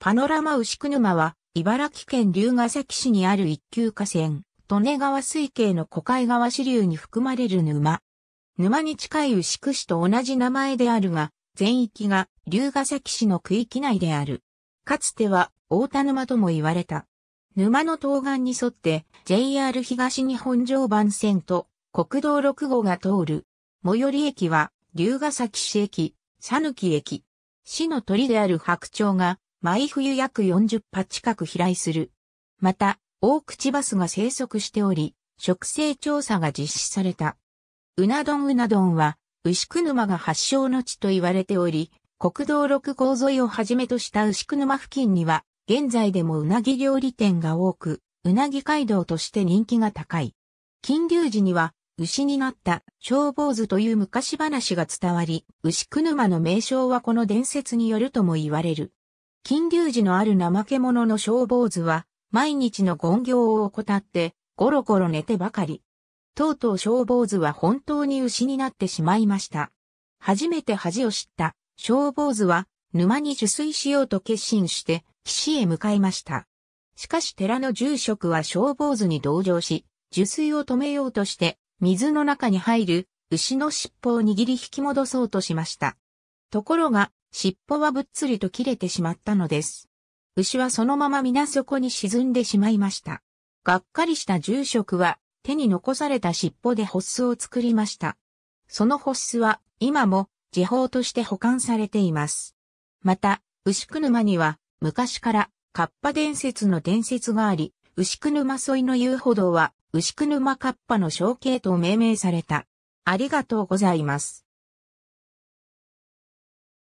パノラマ牛久沼は、茨城県龍ヶ崎市にある一級河川、利根川水系の小海川支流に含まれる沼。沼に近い牛久市と同じ名前であるが、全域が龍ヶ崎市の区域内である。かつては大田沼とも言われた。沼の東岸に沿って JR 東日本常磐線と国道6号が通る。最寄り駅は龍ヶ崎市駅、佐抜駅。市の鳥である白鳥が毎冬約40羽近く飛来する。また、大口バスが生息しており、植生調査が実施された。うな丼うな丼は、牛久沼が発祥の地と言われており、国道6号沿いをはじめとした牛久沼付近には、現在でもうなぎ料理店が多く、うなぎ街道として人気が高い。金龍寺には、牛になった消防図という昔話が伝わり、牛久沼の名称はこの伝説によるとも言われる。金龍寺のある怠け者の消防図は、毎日の権行を怠って、ゴロゴロ寝てばかり。とうとう消防図は本当に牛になってしまいました。初めて恥を知った消防図は沼に受水しようと決心して岸へ向かいました。しかし寺の住職は消防図に同情し、受水を止めようとして水の中に入る牛の尻尾を握り引き戻そうとしました。ところが尻尾はぶっつりと切れてしまったのです。牛はそのまま水底に沈んでしまいました。がっかりした住職は手に残された尻尾でホッスを作りました。そのホッスは今も時報として保管されています。また、牛久沼には昔からカッパ伝説の伝説があり、牛久沼沿いの遊歩道は牛久沼カッパの小系と命名された。ありがとうございます。